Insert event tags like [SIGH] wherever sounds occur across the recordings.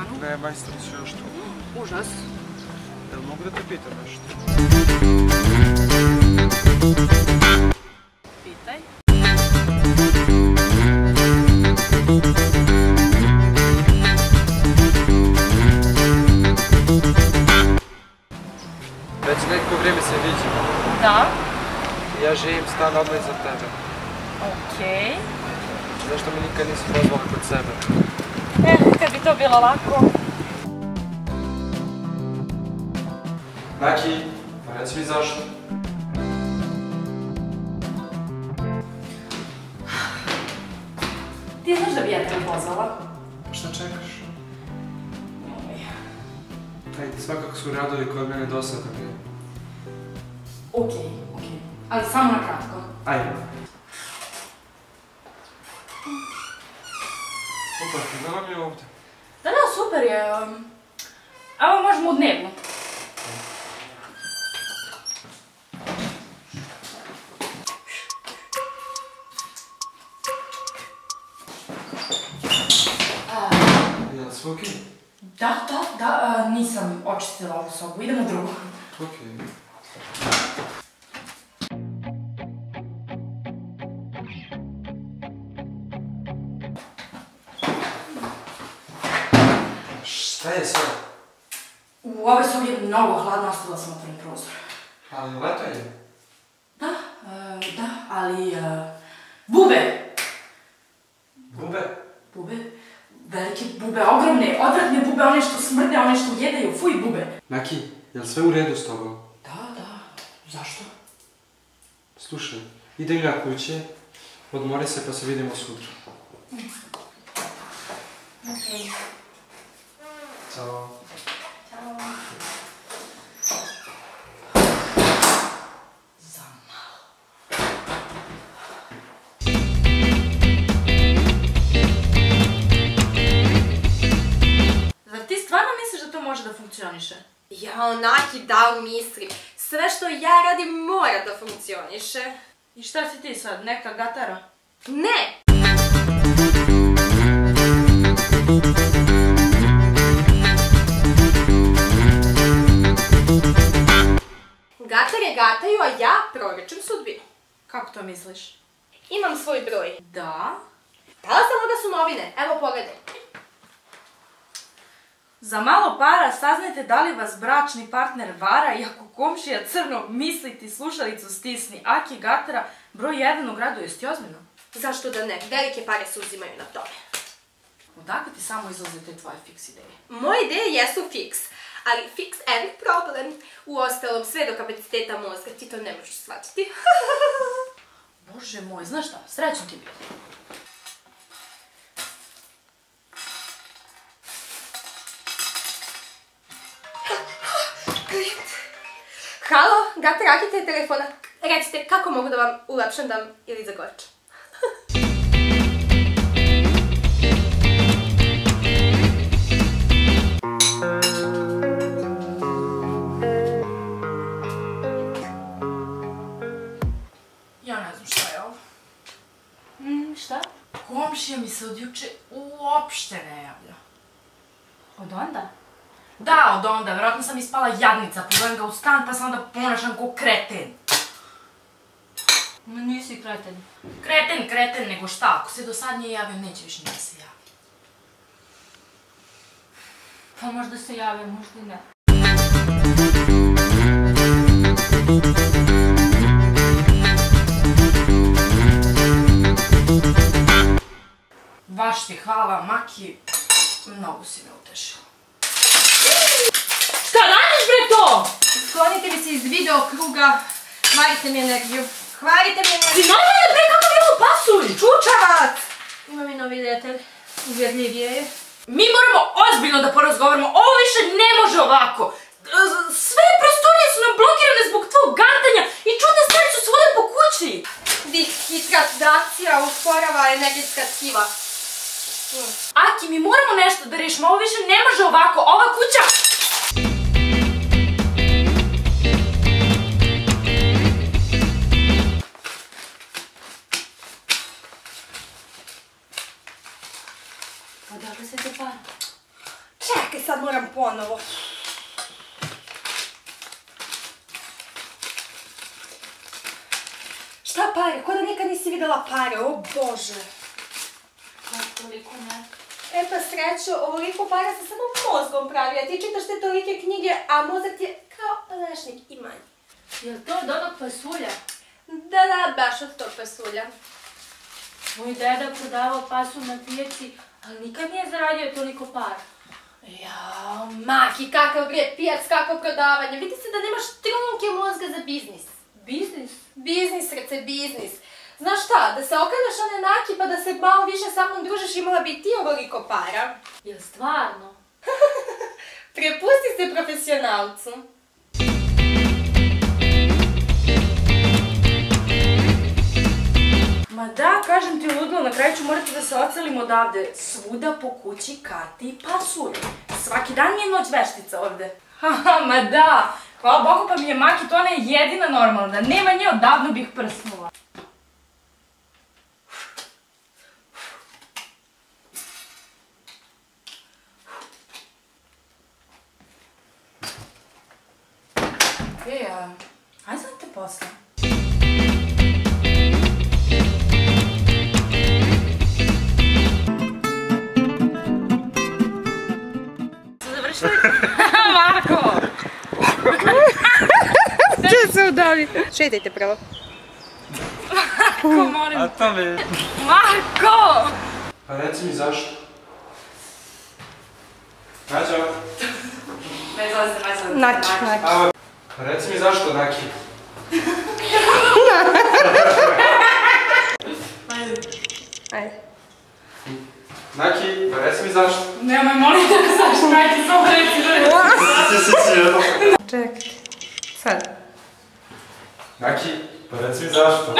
radove u tvom stanu? Ne, majstori su još tu. Užas. Jel mogu da te pitam nešto? Pitaj. Već neko vrijeme se viđemo. Da. Ja živim stan odmah iza tebe. Okej. Zašto me nikad nisi pozvala kod sebe? Eh, kad bi to bilo lako. Maki, pa reci mi zašto? Ti znaš da bi ja tebe pozvala? Pa šta čekaš? Ajde, svakako su radovi kod mene dosadni. Okej, okej. Ali samo na kratko. Ajde. Gledala mi ovdje. Da, da, super je. um, Evo možemo u dnevnu. Jel sve okej? Da, da, da, a, nisam očistila ovu sobu. Idemo u drugu. Okej. Šta je sve? U ovoj sobi je mnogo hladno, ostavila sam otvoren prozor. Ali leto je. Da, e, da, ali... e, bube! Bube? Bube? Velike bube, ogromne, odvratne bube, one što smrde, one što jedaju, fuj bube. Maki, jel sve u redu s tobom? Da, da, zašto? Slušaj, idem ja kuće, odmori se pa se vidimo sutra. Okej. Za malo. Zar ti stvarno misliš da to može da funkcioniše? Ja onaki da li mislim. Sve što ja radim mora da funkcioniše. I šta si ti sad, neka gatara? Ne! Gataju, a ja proričem sudbinu. Kako to misliš? Imam svoj broj. Da. Dala sam da su novine, evo pogledaj. Za malo para saznajte da li vas bračni partner vara i ako komšija crno misliti slušalicu stisni. Aki Gatara, broj 1 u gradu, jesi ti ozbiljno? Zašto da ne? Velike pare se uzimaju na tome. Odakle ti samo izlaze te tvoje fiks ideje? Moje ideje jesu fiks, ali fix every problem. U ostalom, sve do kapaciteta mozga, ti to ne možeš shvatiti. [LAUGHS] Bože moj, znaš šta, srećno ti bilo. Halo, gata rakite telefona. Recite, kako mogu da vam ulepšam dan ili zagorčam? Se od juče uopšte ne javlja. Od onda? Da, od onda, vjerojatno sam ispala jadnica, pogledam ga u stan pa sam onda ponašam ko kreten. Ma nisi kreten. Kreten, kreten, nego šta, ako se do sad nije javio, neće više ni da se javi. Pa možda se javio, možda i ne. Ti Maki, mnogo si me utešila. Šta radiš bre to? Sklonite mi se iz video kruga, kvarite mi energiju. Kvarite mi Ti energiju. normalno bre, kako mi ovo pasuj? Čučavac! Imam i novi djetelj. Uvjerljivije je. Mi moramo ozbiljno da porazgovaramo, ovo više ne može ovako. Sve prostorije su nam blokirane zbog tvog gardanja i čudne stvari su svuda po kući. Dehidratacija usporava energetska tkiva. Aki, mi moramo nešto da rešimo, ovo više ne može ovako, ova kuća... Odakle se te para? čekaj, sad moram ponovo. Šta pare? Ko da nikad nisi vidjela pare? O bože. Toliko ne. E pa srećo, ovoliko para se samo mozgom pravi, a ti čitaš te tolike knjige, a mozak ti je kao lešnik i manji. Jel to od onog pasulja? Da, da, baš od tog pasulja. Moj deda prodavao pasulj na pijaci, ali nikad nije zaradio toliko para. Jao, Maki, kakav bre pijac, kakvo prodavanje. Vidi se da nemaš trunke mozga za biznis. Biznis? Biznis, srce, biznis. Znaš šta, da se okreneš one naki pa da se malo više sa mnom družiš imala bi ti ovoliko para. Jel stvarno? [LAUGHS] Prepusti se profesionalcu. Ma da, kažem ti ludilo, na kraju ću morati da se ocelim odavde. Svuda po kući karti i. Svaki dan mi je noć veštica ovde. [LAUGHS] Haha, ma da! Hvala Bogu pa mi je Maki to ona je jedina normalna. Nema nje, odavno bih prsnula. Šetajte prvo. Ko molim? A to me... Marko! Pa reci mi zašto? Nađa, Ne zove se, ne zove se. Naki, naki. a, pa reci mi zašto, Naki? Ajde. Naki, pa reci mi zašto? Nemoj, molim te, zašto najti samo da jedno. Čekaj. Sad. Naki, pa reci mi zašto?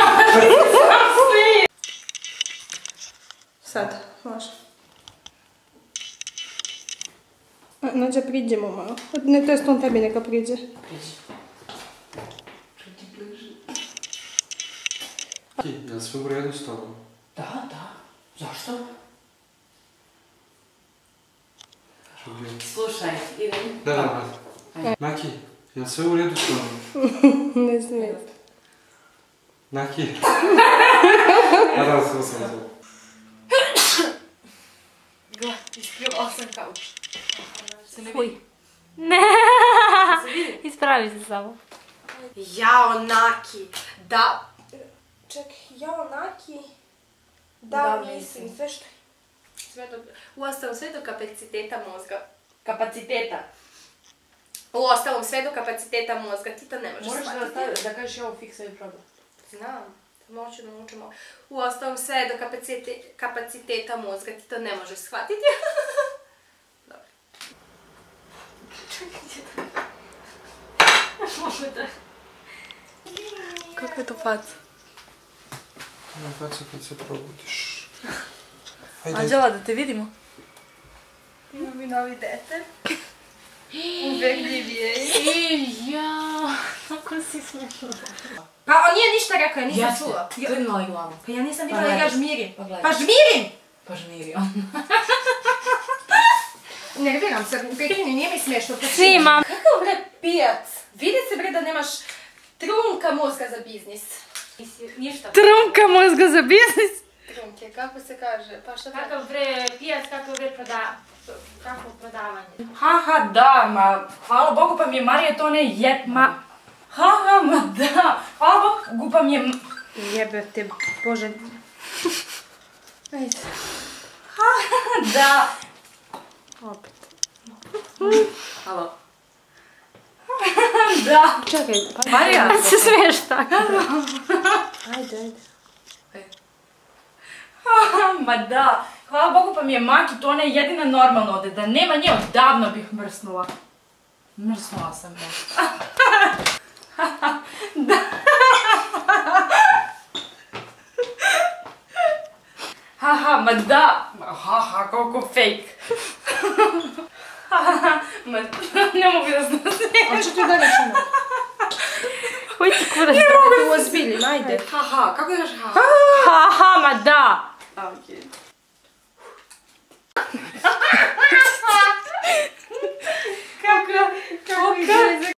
Sad, može. Nađa, priđemo malo. Ne, to jest on tebi neka priđe. Naki, je li sve u redu s tobom? Da, da. Zašto? Živio. Slušaj, idem. Da, da, da. Naki, je li Naki. Da, sve sam zvuk. Gle, ispljuvala sam kauč. Se ne vidi? Ne, ispravi se samo. Jao, Naki. Da. Ček, jao, Naki. Da, Da, mislim, sve što... Sve do... Uostalom, sve do kapaciteta mozga. Kapaciteta. Uostalom, sve do kapaciteta mozga. Ti to ne možeš Moraš da, shvatiti. da kažeš ovo fiksa i problem. Znam. Moću da naučimo. Uostalom, sve do kapacite, kapaciteta mozga. Ti to ne možeš shvatiti. [LAUGHS] Dobro. Mogu da... Kako je to faca? Evo faca kad se probudiš. [LAUGHS] Ajde, Anđela, da te vidimo. Imam i novi dete. [LAUGHS] Ubegljivije. ja, kako si smiješna. Pa on nije ništa rekao, ja nisam čula. Ja- Klimnula je glavom. Pa ja nisam Pa vidjela da ga žmirim. Pa. Pa žmirim! Pa žmiri on. [LAUGHS] Nerviram se, prekini, nije mi smiješno. Pa Svi imam. Kakav bre pijac? Vidi se bre da nemaš trunka mozga za biznis. Ništa. Trunka mozga za biznis. Trunke, kako se kaže? Pa šta Kakav bre pijac, kakav bre proda... Kako prodavanje? Haha, da, ma, hvala Bogu pa mi je Marija to ne je... Ma... Haha, ma da, hvala Bogu pa mi je... Jebete, bože. Ajde. Da. Opet. Halo. [LAUGHS] da. Čekaj, pa Marija. Se smiješ tako. ajde, ajde. Haha, [LAUGHS] ma da. Hvala Bogu pa mi je Maki to ona je jedina normalna ovde. Da nema nje, odavno bih mrsnula. Mrsnula sam ja. [LAUGHS] da. [LAUGHS] Haha, ma da. Haha, koliko fake. Ma ne mogu da snosim. A što ti dalje šumo? Uj ti kurac. Ne mogu da ozbiljim, ajde. Haha, kako još haha? Haha, ma da. Okej. Kako, kako,